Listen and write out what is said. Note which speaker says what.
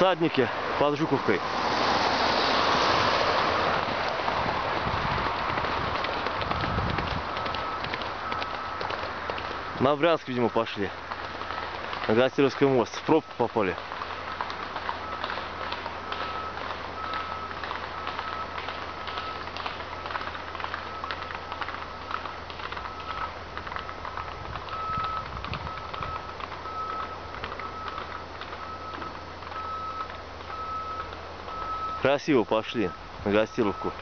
Speaker 1: всадники под Жуковкой. На Брянск, видимо, пошли. На Гастеровский мост. В пробку попали. Красиво пошли на Гастиловку.